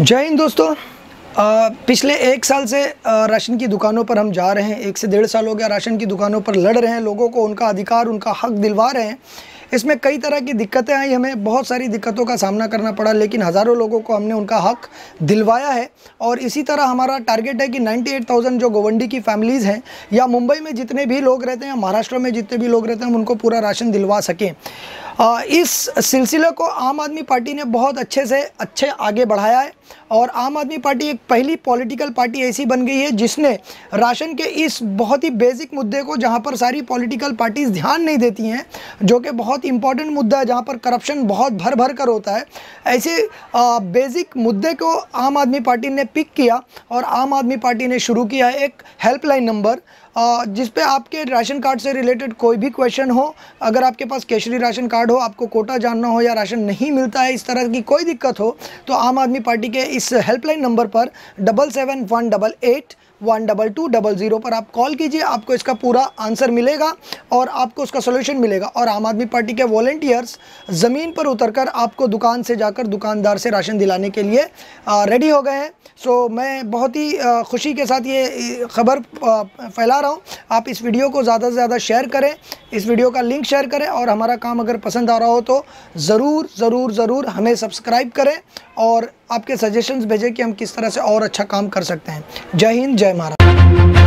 जय हिंद दोस्तों। आ, पिछले एक साल से राशन की दुकानों पर हम जा रहे हैं। एक से डेढ़ साल हो गया राशन की दुकानों पर लड़ रहे हैं लोगों को उनका अधिकार उनका हक दिलवा रहे हैं। इसमें कई तरह की दिक्कतें आई हमें बहुत सारी दिक्कतों का सामना करना पड़ा लेकिन हज़ारों लोगों को हमने उनका हक दिलवाया है। और इसी तरह हमारा टारगेट है कि 98,000 जो गोवंडी की फैमिलीज़ हैं या मुंबई में जितने भी लोग रहते हैं महाराष्ट्र में जितने भी लोग रहते हैं हम उनको पूरा राशन दिलवा सकें। इस सिलसिले को आम आदमी पार्टी ने बहुत अच्छे से, अच्छे आगे बढ़ाया है और आम आदमी पार्टी एक पहली पॉलिटिकल पार्टी ऐसी बन गई है जिसने राशन के इस बहुत ही बेसिक मुद्दे को जहाँ पर सारी पॉलिटिकल पार्टीज़ ध्यान नहीं देती हैं, जो कि बहुत इंपॉर्टेंट मुद्दा है, जहाँ पर करप्शन बहुत भर भर कर होता है, ऐसे बेसिक मुद्दे को आम आदमी पार्टी ने पिक किया और आम आदमी पार्टी ने शुरू किया है एक हेल्पलाइन नंबर जिस पे आपके राशन कार्ड से रिलेटेड कोई भी क्वेश्चन हो, अगर आपके पास केशरी राशन कार्ड हो, आपको कोटा जानना हो या राशन नहीं मिलता है, इस तरह की कोई दिक्कत हो तो आम आदमी पार्टी के इस हेल्पलाइन नंबर पर double seven one double eight one double two double zero पर आप कॉल कीजिए, आपको इसका पूरा आंसर मिलेगा और आपको उसका सोल्यूशन मिलेगा। और आम आदमी पार्टी के वॉल्टियर्स ज़मीन पर उतरकर आपको दुकान से जाकर दुकानदार से राशन दिलाने के लिए रेडी हो गए हैं। सो मैं बहुत ही खुशी के साथ ये खबर फैला रहा हूँ। आप इस वीडियो को ज़्यादा से ज़्यादा शेयर करें, इस वीडियो का लिंक शेयर करें और हमारा काम अगर पसंद आ रहा हो तो ज़रूर ज़रूर ज़रूर हमें सब्सक्राइब करें और आपके सजेशंस भेजें कि हम किस तरह से और अच्छा काम कर सकते हैं। जय हिंद, जय महाराज